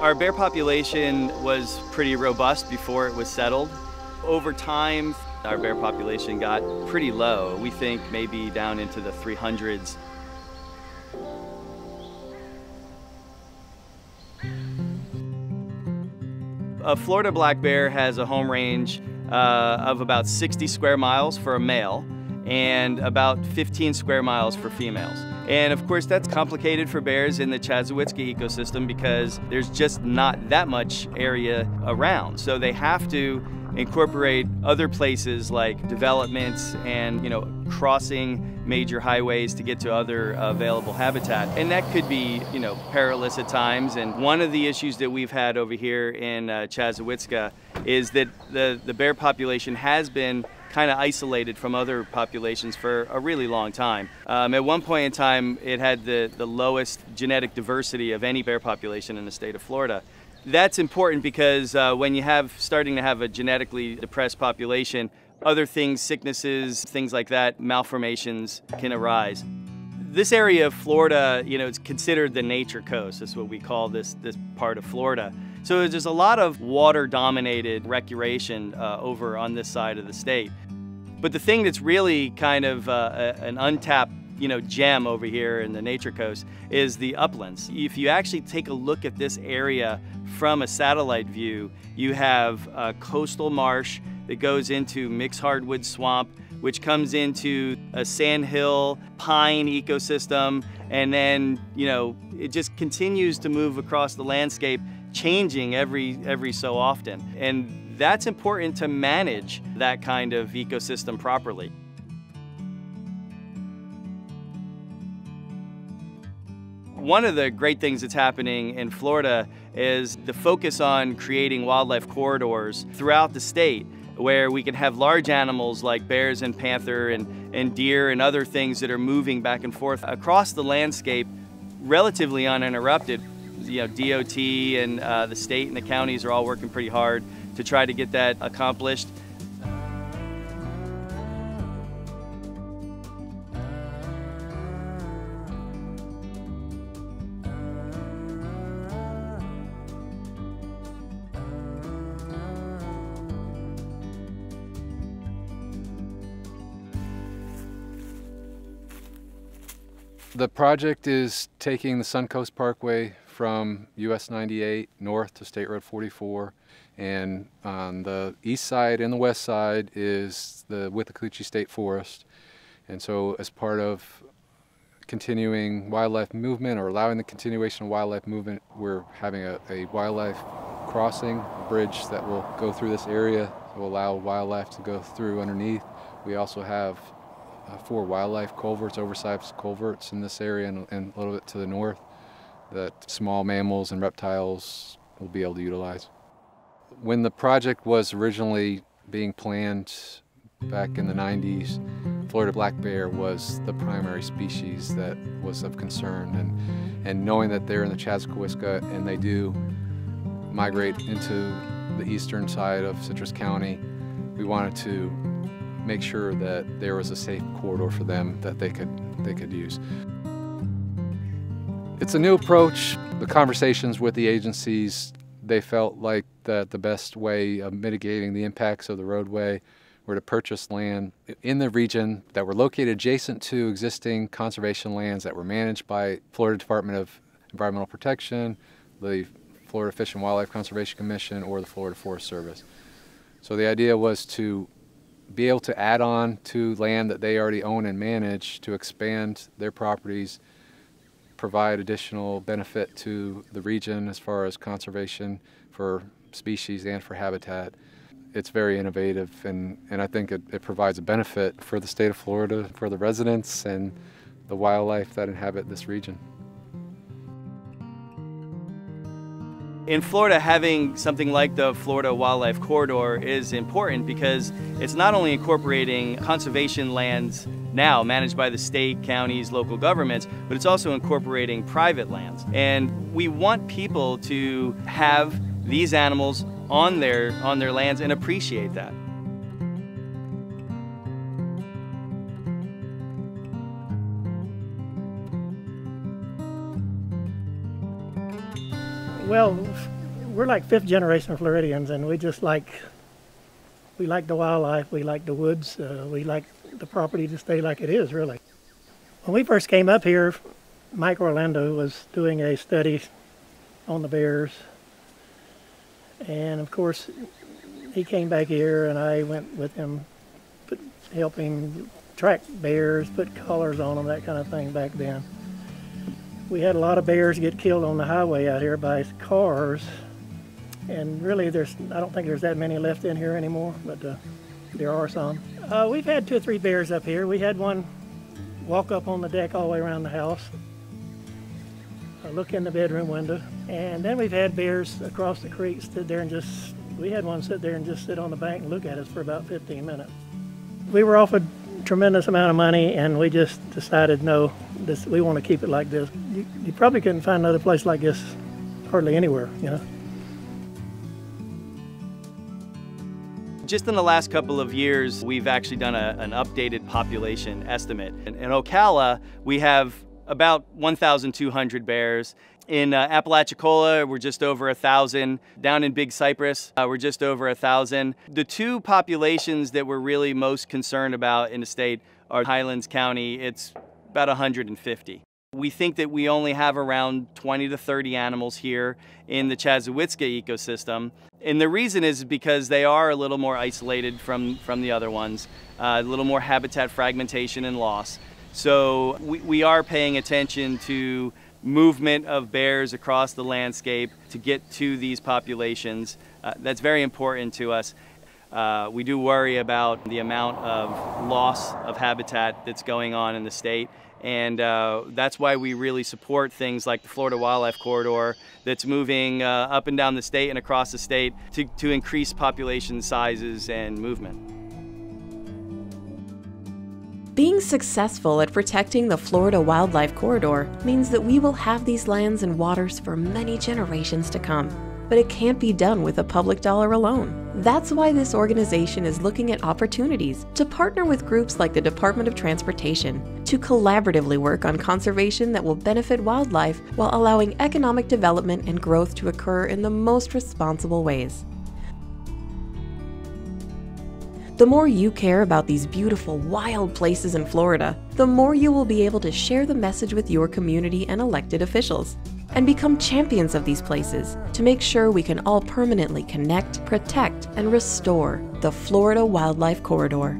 Our bear population was pretty robust before it was settled. Over time, our bear population got pretty low. We think maybe down into the 300s. A Florida black bear has a home range uh, of about 60 square miles for a male and about 15 square miles for females. And of course, that's complicated for bears in the Chassahowitzka ecosystem because there's just not that much area around. So they have to incorporate other places like developments and, you know, crossing major highways to get to other available habitat. And that could be, you know, perilous at times. And one of the issues that we've had over here in uh, is that the, the bear population has been kind of isolated from other populations for a really long time. Um, at one point in time, it had the, the lowest genetic diversity of any bear population in the state of Florida. That's important because uh, when you have starting to have a genetically depressed population, other things, sicknesses, things like that, malformations can arise. This area of Florida, you know, it's considered the nature coast. That's what we call this, this part of Florida. So there's a lot of water-dominated recreation uh, over on this side of the state. But the thing that's really kind of uh, an untapped you know, gem over here in the Nature Coast is the uplands. If you actually take a look at this area from a satellite view, you have a coastal marsh that goes into mixed hardwood swamp, which comes into a sandhill pine ecosystem, and then, you know, it just continues to move across the landscape changing every every so often. And that's important to manage that kind of ecosystem properly. One of the great things that's happening in Florida is the focus on creating wildlife corridors throughout the state where we can have large animals like bears and panther and, and deer and other things that are moving back and forth across the landscape relatively uninterrupted you know, DOT and uh, the state and the counties are all working pretty hard to try to get that accomplished. The project is taking the Suncoast Parkway from US 98 north to State Road 44 and on the east side and the west side is the Withlacoochee State Forest and so as part of continuing wildlife movement or allowing the continuation of wildlife movement we're having a, a wildlife crossing bridge that will go through this area will allow wildlife to go through underneath. We also have uh, four wildlife culverts, oversized culverts in this area and, and a little bit to the north that small mammals and reptiles will be able to utilize. When the project was originally being planned back in the 90s, Florida black bear was the primary species that was of concern. And, and knowing that they're in the Chassahowitzka and they do migrate into the eastern side of Citrus County, we wanted to make sure that there was a safe corridor for them that they could, they could use. It's a new approach. The conversations with the agencies, they felt like that the best way of mitigating the impacts of the roadway were to purchase land in the region that were located adjacent to existing conservation lands that were managed by Florida Department of Environmental Protection, the Florida Fish and Wildlife Conservation Commission, or the Florida Forest Service. So the idea was to be able to add on to land that they already own and manage to expand their properties provide additional benefit to the region as far as conservation for species and for habitat. It's very innovative and, and I think it, it provides a benefit for the state of Florida, for the residents and the wildlife that inhabit this region. In Florida, having something like the Florida Wildlife Corridor is important because it's not only incorporating conservation lands now managed by the state, counties, local governments, but it's also incorporating private lands. And we want people to have these animals on their, on their lands and appreciate that. Well, we're like fifth generation Floridians, and we just like we like the wildlife, we like the woods, uh, we like the property to stay like it is, really. When we first came up here, Mike Orlando was doing a study on the bears, and of course, he came back here, and I went with him, put, track bears, put collars on them, that kind of thing back then. We had a lot of bears get killed on the highway out here by cars, and really there's I don't think there's that many left in here anymore, but uh, there are some. Uh, we've had two or three bears up here. We had one walk up on the deck all the way around the house, uh, look in the bedroom window, and then we've had bears across the creek stood there and just we had one sit there and just sit on the bank and look at us for about 15 minutes. We were offered a tremendous amount of money, and we just decided no, this we want to keep it like this. You, you probably couldn't find another place like this hardly anywhere, you know. Just in the last couple of years, we've actually done a, an updated population estimate. In, in Ocala, we have about 1,200 bears. In uh, Apalachicola, we're just over a thousand. Down in Big Cypress, uh, we're just over a thousand. The two populations that we're really most concerned about in the state are Highlands County. It's about 150. We think that we only have around 20 to 30 animals here in the Chassahowitzka ecosystem. And the reason is because they are a little more isolated from, from the other ones, uh, a little more habitat fragmentation and loss. So we, we are paying attention to movement of bears across the landscape to get to these populations. Uh, that's very important to us. Uh, we do worry about the amount of loss of habitat that's going on in the state and uh, that's why we really support things like the Florida Wildlife Corridor that's moving uh, up and down the state and across the state to, to increase population sizes and movement. Being successful at protecting the Florida Wildlife Corridor means that we will have these lands and waters for many generations to come but it can't be done with a public dollar alone. That's why this organization is looking at opportunities to partner with groups like the Department of Transportation to collaboratively work on conservation that will benefit wildlife while allowing economic development and growth to occur in the most responsible ways. The more you care about these beautiful, wild places in Florida, the more you will be able to share the message with your community and elected officials and become champions of these places to make sure we can all permanently connect, protect, and restore the Florida Wildlife Corridor.